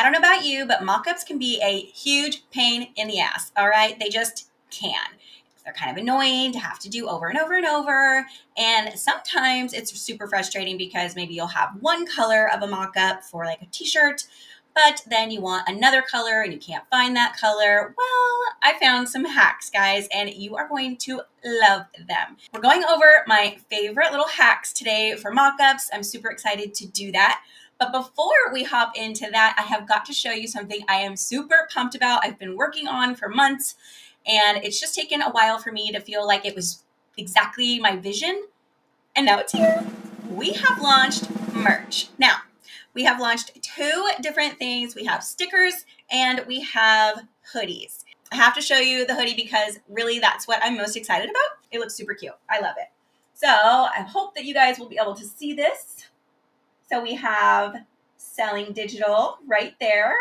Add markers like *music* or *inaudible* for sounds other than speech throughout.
I don't know about you, but mock-ups can be a huge pain in the ass, all right? They just can. They're kind of annoying to have to do over and over and over. And sometimes it's super frustrating because maybe you'll have one color of a mock-up for like a t-shirt, but then you want another color and you can't find that color. Well, I found some hacks, guys, and you are going to love them. We're going over my favorite little hacks today for mock-ups. I'm super excited to do that. But before we hop into that, I have got to show you something I am super pumped about. I've been working on for months, and it's just taken a while for me to feel like it was exactly my vision. And now it's here. We have launched merch. Now, we have launched two different things. We have stickers and we have hoodies. I have to show you the hoodie because really that's what I'm most excited about. It looks super cute. I love it. So I hope that you guys will be able to see this. So we have selling digital right there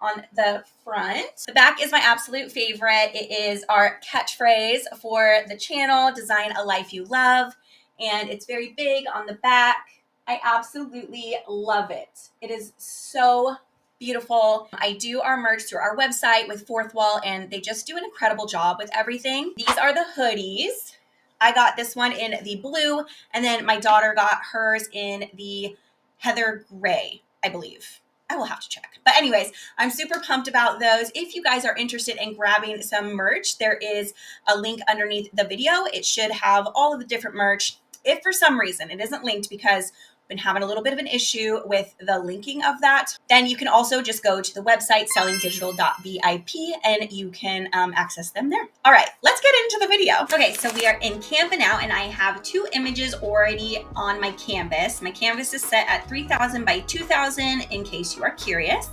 on the front. The back is my absolute favorite. It is our catchphrase for the channel, design a life you love. And it's very big on the back. I absolutely love it. It is so beautiful. I do our merch through our website with Fourthwall, and they just do an incredible job with everything. These are the hoodies. I got this one in the blue, and then my daughter got hers in the heather gray, I believe. I will have to check. But anyways, I'm super pumped about those. If you guys are interested in grabbing some merch, there is a link underneath the video. It should have all of the different merch. If for some reason it isn't linked because been having a little bit of an issue with the linking of that, then you can also just go to the website sellingdigital.vip and you can um, access them there. All right, let's get into the video. Okay, so we are in Canva now and I have two images already on my canvas. My canvas is set at 3000 by 2000 in case you are curious.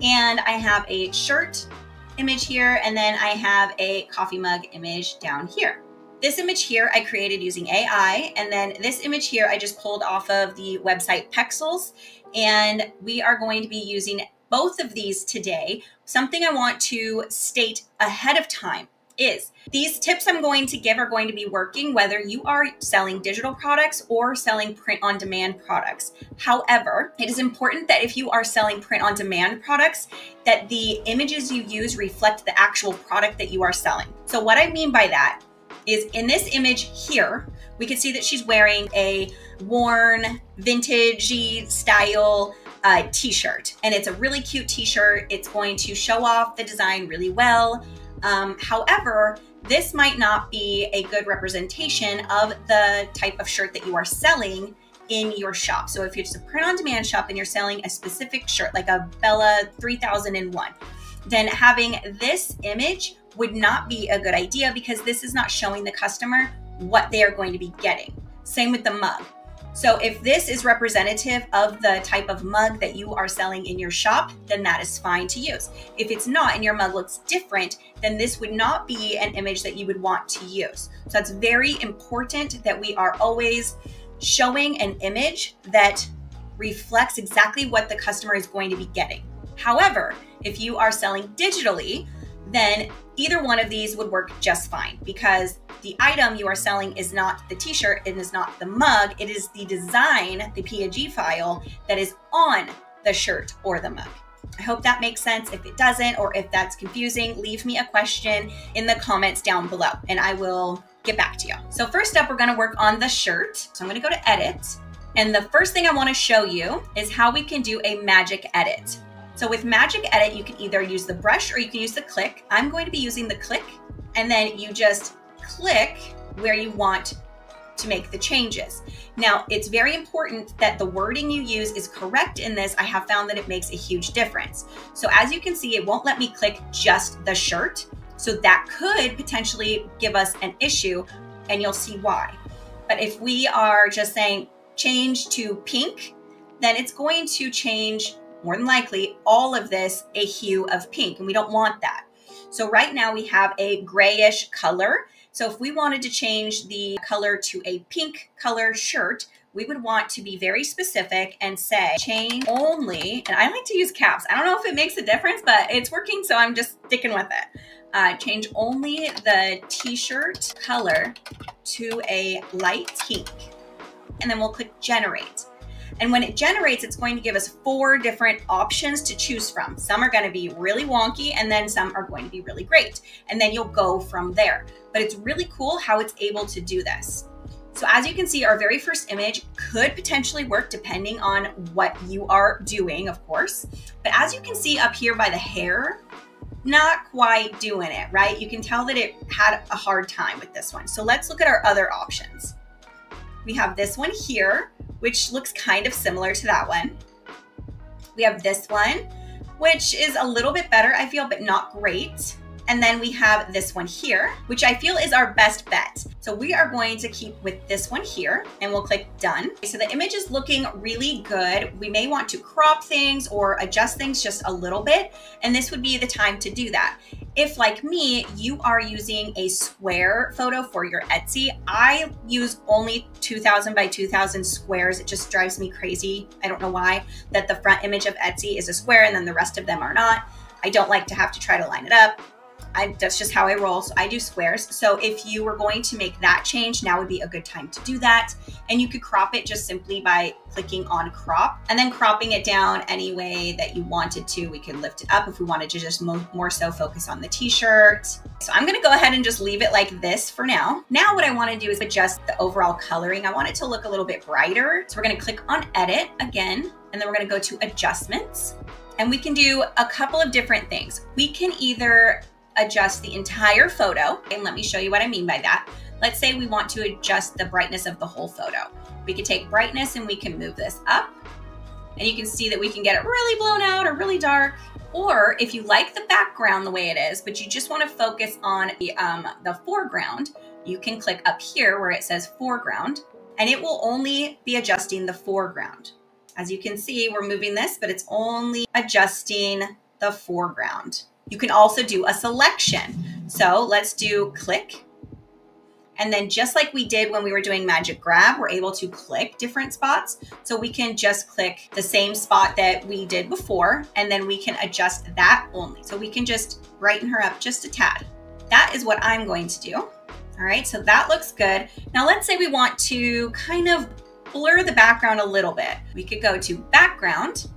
And I have a shirt image here and then I have a coffee mug image down here. This image here I created using AI, and then this image here I just pulled off of the website Pexels, and we are going to be using both of these today. Something I want to state ahead of time is these tips I'm going to give are going to be working whether you are selling digital products or selling print on demand products. However, it is important that if you are selling print on demand products that the images you use reflect the actual product that you are selling. So what I mean by that is in this image here, we can see that she's wearing a worn vintagey style uh, t-shirt and it's a really cute t-shirt. It's going to show off the design really well. Um, however, this might not be a good representation of the type of shirt that you are selling in your shop. So if it's a print on demand shop and you're selling a specific shirt like a Bella 3001, then having this image would not be a good idea because this is not showing the customer what they are going to be getting. Same with the mug. So if this is representative of the type of mug that you are selling in your shop, then that is fine to use. If it's not and your mug looks different, then this would not be an image that you would want to use. So it's very important that we are always showing an image that reflects exactly what the customer is going to be getting. However, if you are selling digitally, then either one of these would work just fine because the item you are selling is not the t-shirt, and it is not the mug, it is the design, the PNG file that is on the shirt or the mug. I hope that makes sense. If it doesn't or if that's confusing, leave me a question in the comments down below and I will get back to you. So first up, we're gonna work on the shirt. So I'm gonna go to edit. And the first thing I wanna show you is how we can do a magic edit. So with Magic Edit, you can either use the brush or you can use the click. I'm going to be using the click and then you just click where you want to make the changes. Now, it's very important that the wording you use is correct in this. I have found that it makes a huge difference. So as you can see, it won't let me click just the shirt. So that could potentially give us an issue and you'll see why. But if we are just saying change to pink, then it's going to change more than likely all of this a hue of pink, and we don't want that. So right now we have a grayish color. So if we wanted to change the color to a pink color shirt, we would want to be very specific and say change only, and I like to use caps. I don't know if it makes a difference, but it's working, so I'm just sticking with it. Uh, change only the t-shirt color to a light pink, and then we'll click generate. And when it generates, it's going to give us four different options to choose from. Some are going to be really wonky and then some are going to be really great. And then you'll go from there. But it's really cool how it's able to do this. So as you can see, our very first image could potentially work depending on what you are doing, of course. But as you can see up here by the hair, not quite doing it, right? You can tell that it had a hard time with this one. So let's look at our other options. We have this one here, which looks kind of similar to that one. We have this one, which is a little bit better, I feel, but not great. And then we have this one here, which I feel is our best bet. So we are going to keep with this one here and we'll click done. So the image is looking really good. We may want to crop things or adjust things just a little bit. And this would be the time to do that. If like me, you are using a square photo for your Etsy, I use only 2000 by 2000 squares. It just drives me crazy. I don't know why that the front image of Etsy is a square and then the rest of them are not. I don't like to have to try to line it up. I, that's just how I roll. So I do squares. So if you were going to make that change, now would be a good time to do that. And you could crop it just simply by clicking on crop and then cropping it down any way that you wanted to. We could lift it up if we wanted to just mo more so focus on the t-shirt. So I'm gonna go ahead and just leave it like this for now. Now what I wanna do is adjust the overall coloring. I want it to look a little bit brighter. So we're gonna click on edit again, and then we're gonna go to adjustments. And we can do a couple of different things. We can either adjust the entire photo. And let me show you what I mean by that. Let's say we want to adjust the brightness of the whole photo. We could take brightness and we can move this up. And you can see that we can get it really blown out or really dark. Or if you like the background the way it is, but you just want to focus on the, um, the foreground, you can click up here where it says foreground and it will only be adjusting the foreground. As you can see, we're moving this, but it's only adjusting the foreground. You can also do a selection. So let's do click. And then just like we did when we were doing magic grab, we're able to click different spots. So we can just click the same spot that we did before, and then we can adjust that only. So we can just brighten her up just a tad. That is what I'm going to do. All right, so that looks good. Now let's say we want to kind of blur the background a little bit. We could go to background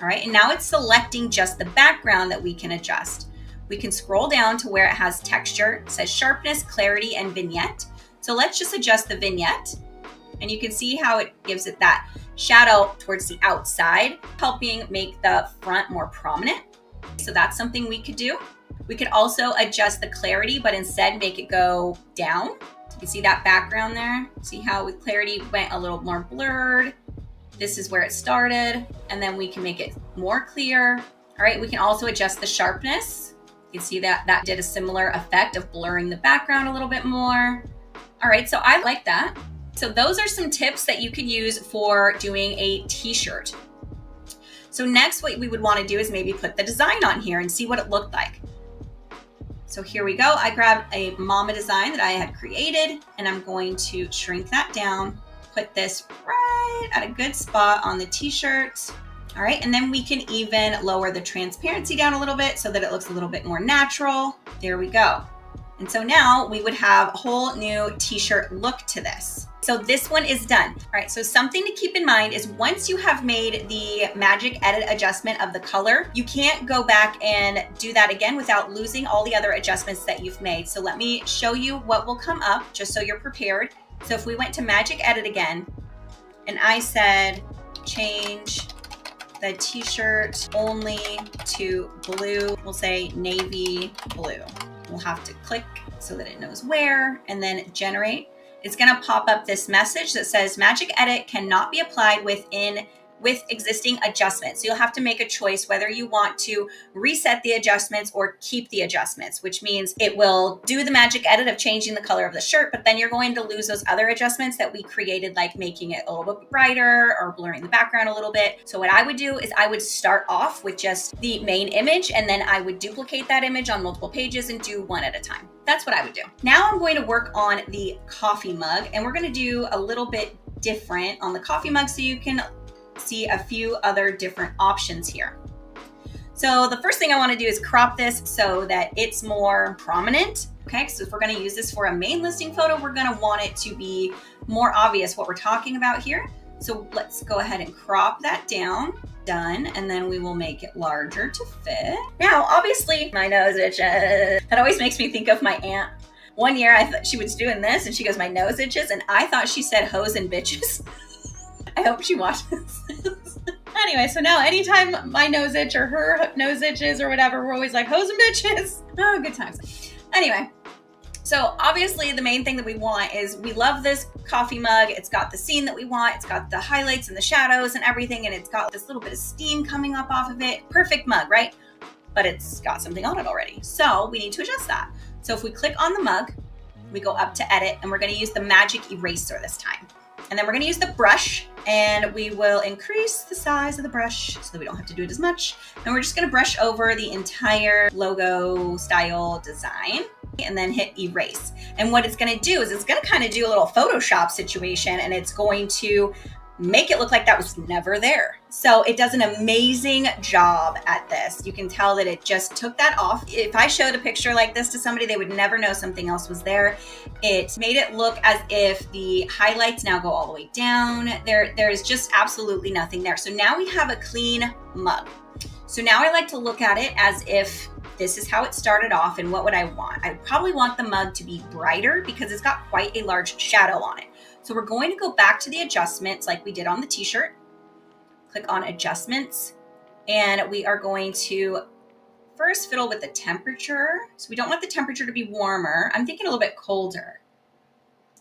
all right, and now it's selecting just the background that we can adjust. We can scroll down to where it has texture. It says sharpness, clarity, and vignette. So let's just adjust the vignette. And you can see how it gives it that shadow towards the outside, helping make the front more prominent. So that's something we could do. We could also adjust the clarity, but instead make it go down. You can see that background there. See how with clarity went a little more blurred. This is where it started, and then we can make it more clear. All right, we can also adjust the sharpness. You can see that that did a similar effect of blurring the background a little bit more. All right, so I like that. So those are some tips that you could use for doing a t-shirt. So next what we would wanna do is maybe put the design on here and see what it looked like. So here we go. I grabbed a mama design that I had created and I'm going to shrink that down put this right at a good spot on the t-shirt. All right, and then we can even lower the transparency down a little bit so that it looks a little bit more natural. There we go. And so now we would have a whole new t-shirt look to this. So this one is done. All right, so something to keep in mind is once you have made the magic edit adjustment of the color, you can't go back and do that again without losing all the other adjustments that you've made. So let me show you what will come up just so you're prepared. So if we went to magic edit again and I said change the t-shirt only to blue, we'll say navy blue. We'll have to click so that it knows where and then generate. It's gonna pop up this message that says magic edit cannot be applied within with existing adjustments. So you'll have to make a choice whether you want to reset the adjustments or keep the adjustments, which means it will do the magic edit of changing the color of the shirt, but then you're going to lose those other adjustments that we created, like making it a little bit brighter or blurring the background a little bit. So what I would do is I would start off with just the main image and then I would duplicate that image on multiple pages and do one at a time. That's what I would do. Now I'm going to work on the coffee mug and we're going to do a little bit different on the coffee mug so you can see a few other different options here. So the first thing I wanna do is crop this so that it's more prominent. Okay, so if we're gonna use this for a main listing photo, we're gonna want it to be more obvious what we're talking about here. So let's go ahead and crop that down. Done. And then we will make it larger to fit. Now, obviously, my nose itches. That always makes me think of my aunt. One year, I thought she was doing this and she goes, My nose itches. And I thought she said hoes and bitches. *laughs* I hope she watches *laughs* Anyway, so now anytime my nose itch or her nose itches or whatever, we're always like, hoes and bitches. *laughs* Oh, good times. Anyway, so obviously the main thing that we want is we love this coffee mug. It's got the scene that we want. It's got the highlights and the shadows and everything. And it's got this little bit of steam coming up off of it. Perfect mug, right? But it's got something on it already. So we need to adjust that. So if we click on the mug, we go up to edit and we're gonna use the magic eraser this time. And then we're gonna use the brush and we will increase the size of the brush so that we don't have to do it as much. And we're just gonna brush over the entire logo style design and then hit erase. And what it's gonna do is it's gonna kind of do a little Photoshop situation and it's going to make it look like that was never there. So it does an amazing job at this. You can tell that it just took that off. If I showed a picture like this to somebody, they would never know something else was there. It made it look as if the highlights now go all the way down. There, there is just absolutely nothing there. So now we have a clean mug. So now I like to look at it as if this is how it started off and what would I want? I probably want the mug to be brighter because it's got quite a large shadow on it. So we're going to go back to the adjustments like we did on the t-shirt. Click on adjustments and we are going to first fiddle with the temperature. So we don't want the temperature to be warmer. I'm thinking a little bit colder.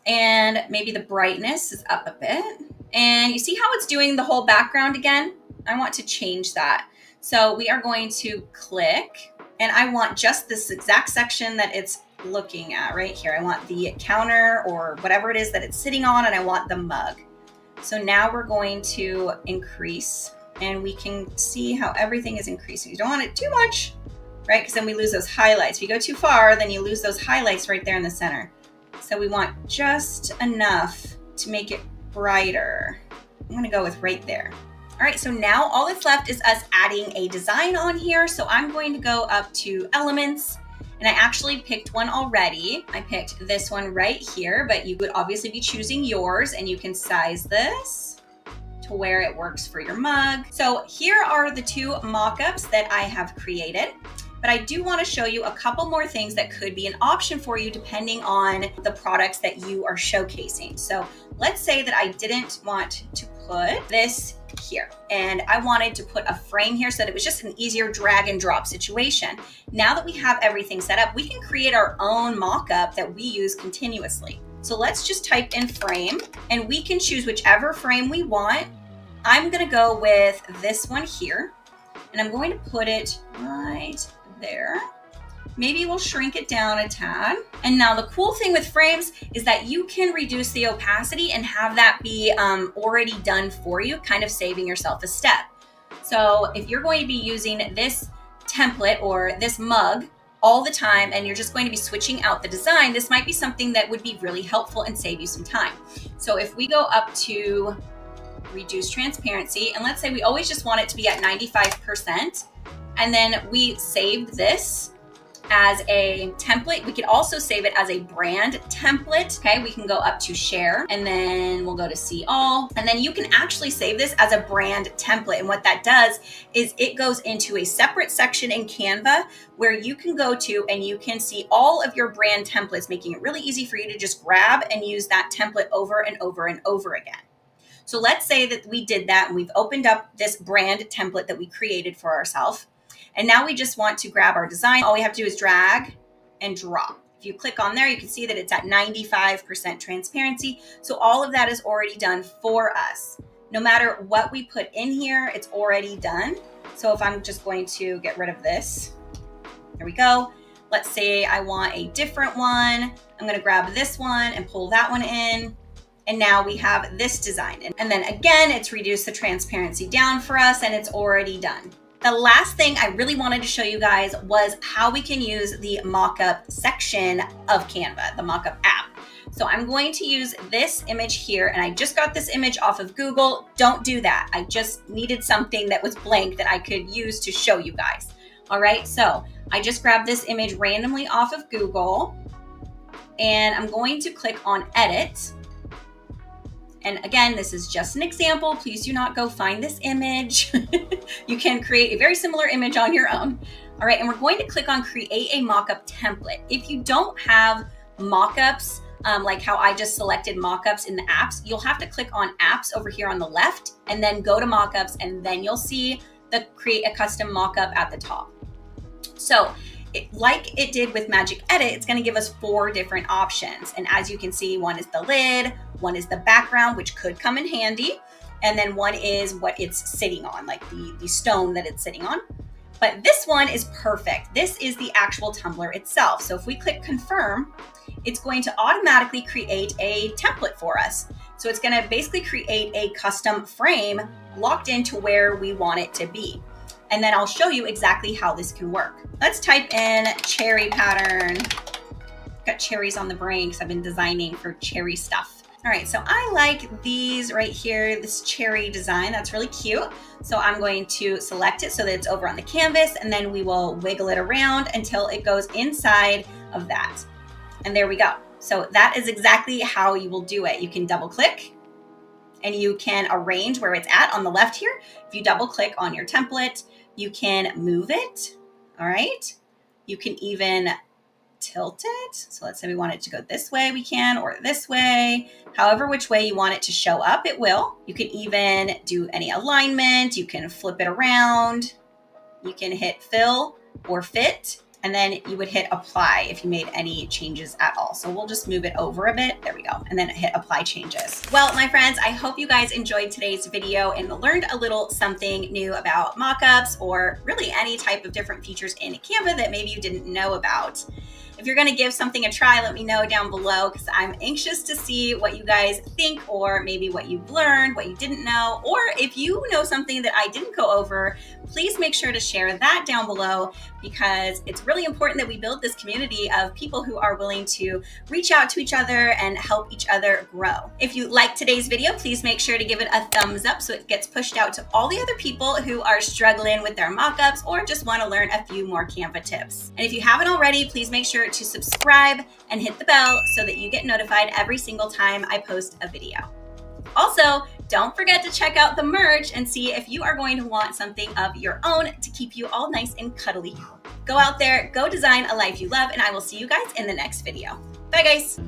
And maybe the brightness is up a bit. And you see how it's doing the whole background again? I want to change that. So we are going to click and I want just this exact section that it's looking at right here. I want the counter or whatever it is that it's sitting on and I want the mug. So now we're going to increase and we can see how everything is increasing. You don't want it too much, right? Because then we lose those highlights. If you go too far, then you lose those highlights right there in the center. So we want just enough to make it brighter. I'm gonna go with right there. All right, so now all that's left is us adding a design on here. So I'm going to go up to elements and I actually picked one already. I picked this one right here, but you would obviously be choosing yours and you can size this to where it works for your mug. So here are the two mock-ups that I have created but I do want to show you a couple more things that could be an option for you depending on the products that you are showcasing. So let's say that I didn't want to put this here and I wanted to put a frame here so that it was just an easier drag and drop situation. Now that we have everything set up, we can create our own mock-up that we use continuously. So let's just type in frame and we can choose whichever frame we want. I'm gonna go with this one here and I'm going to put it right there. Maybe we'll shrink it down a tad. And now the cool thing with frames is that you can reduce the opacity and have that be um, already done for you, kind of saving yourself a step. So if you're going to be using this template or this mug all the time and you're just going to be switching out the design, this might be something that would be really helpful and save you some time. So if we go up to reduce transparency, and let's say we always just want it to be at 95%, and then we saved this as a template. We could also save it as a brand template. Okay, we can go up to share and then we'll go to see all. And then you can actually save this as a brand template. And what that does is it goes into a separate section in Canva where you can go to and you can see all of your brand templates, making it really easy for you to just grab and use that template over and over and over again. So let's say that we did that and we've opened up this brand template that we created for ourselves. And now we just want to grab our design. All we have to do is drag and drop. If you click on there, you can see that it's at 95% transparency. So all of that is already done for us. No matter what we put in here, it's already done. So if I'm just going to get rid of this, there we go. Let's say I want a different one. I'm gonna grab this one and pull that one in. And now we have this design. And then again, it's reduced the transparency down for us and it's already done. The last thing I really wanted to show you guys was how we can use the mockup section of Canva, the mockup app. So I'm going to use this image here and I just got this image off of Google. Don't do that. I just needed something that was blank that I could use to show you guys. All right, so I just grabbed this image randomly off of Google and I'm going to click on edit And again, this is just an example. Please do not go find this image. *laughs* you can create a very similar image on your own. All right, and we're going to click on create a mockup template. If you don't have mockups, um, like how I just selected mockups in the apps, you'll have to click on apps over here on the left and then go to mockups and then you'll see the create a custom mockup at the top. So it, like it did with Magic Edit, it's gonna give us four different options. And as you can see, one is the lid, one is the background, which could come in handy. And then one is what it's sitting on, like the, the stone that it's sitting on. But this one is perfect. This is the actual tumbler itself. So if we click confirm, it's going to automatically create a template for us. So it's gonna basically create a custom frame locked into where we want it to be. And then I'll show you exactly how this can work. Let's type in cherry pattern. Got cherries on the brain because I've been designing for cherry stuff. All right, so I like these right here, this cherry design. That's really cute. So I'm going to select it so that it's over on the canvas and then we will wiggle it around until it goes inside of that. And there we go. So that is exactly how you will do it. You can double click and you can arrange where it's at on the left here. If you double click on your template, you can move it. All right. You can even tilt it. So let's say we want it to go this way, we can, or this way. However, which way you want it to show up, it will. You can even do any alignment. You can flip it around. You can hit fill or fit and then you would hit apply if you made any changes at all. So we'll just move it over a bit. There we go. And then hit apply changes. Well, my friends, I hope you guys enjoyed today's video and learned a little something new about mockups or really any type of different features in Canva that maybe you didn't know about. If you're going to give something a try, let me know down below because I'm anxious to see what you guys think or maybe what you've learned, what you didn't know, or if you know something that I didn't go over, please make sure to share that down below because it's really important that we build this community of people who are willing to reach out to each other and help each other grow. If you like today's video, please make sure to give it a thumbs up so it gets pushed out to all the other people who are struggling with their mockups or just want to learn a few more Canva tips. And if you haven't already, please make sure to subscribe and hit the bell so that you get notified every single time I post a video. Also, don't forget to check out the merch and see if you are going to want something of your own to keep you all nice and cuddly. Go out there, go design a life you love, and I will see you guys in the next video. Bye, guys.